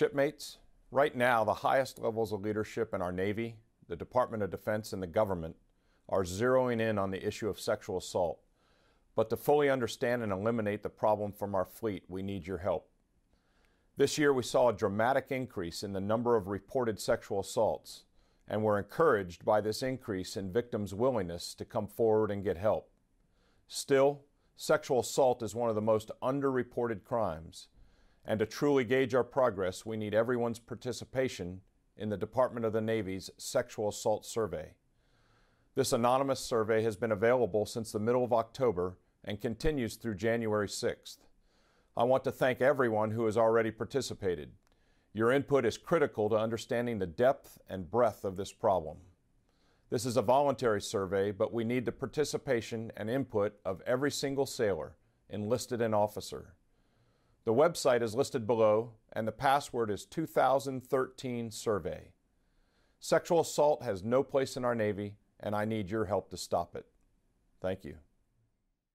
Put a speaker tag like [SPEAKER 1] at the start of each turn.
[SPEAKER 1] Shipmates, right now the highest levels of leadership in our Navy, the Department of Defense, and the government are zeroing in on the issue of sexual assault. But to fully understand and eliminate the problem from our fleet, we need your help. This year, we saw a dramatic increase in the number of reported sexual assaults, and we're encouraged by this increase in victims' willingness to come forward and get help. Still, sexual assault is one of the most underreported crimes, and to truly gauge our progress, we need everyone's participation in the Department of the Navy's Sexual Assault Survey. This anonymous survey has been available since the middle of October and continues through January 6th. I want to thank everyone who has already participated. Your input is critical to understanding the depth and breadth of this problem. This is a voluntary survey, but we need the participation and input of every single sailor, enlisted and officer. The website is listed below, and the password is 2013 survey. Sexual assault has no place in our Navy, and I need your help to stop it. Thank you.